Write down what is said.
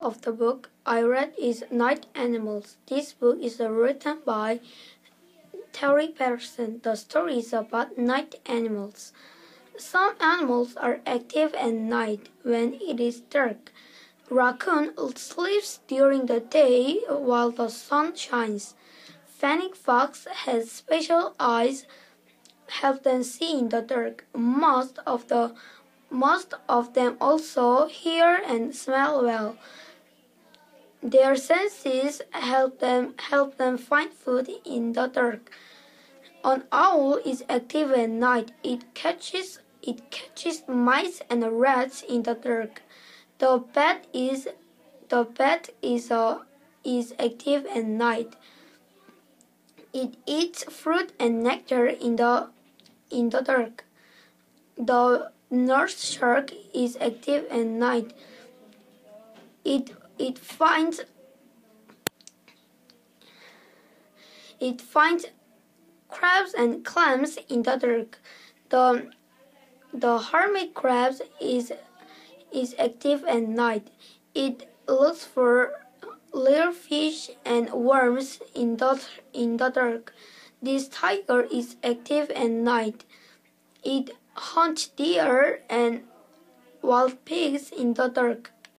of the book I read is Night Animals. This book is written by Terry Patterson. The story is about night animals. Some animals are active at night when it is dark. Raccoon sleeps during the day while the sun shines. Fennec fox has special eyes help them see in the dark. Most of the most of them also hear and smell well. Their senses help them help them find food in the dark. An owl is active at night. It catches it catches mice and rats in the dark. The bat is the bat is uh, is active at night. It eats fruit and nectar in the in the dark. The nurse shark is active at night. It it finds it finds crabs and clams in the dark. The the hermit crab is is active at night. It looks for little fish and worms in the in the dark. This tiger is active at night. It hunts deer and wild pigs in the dark.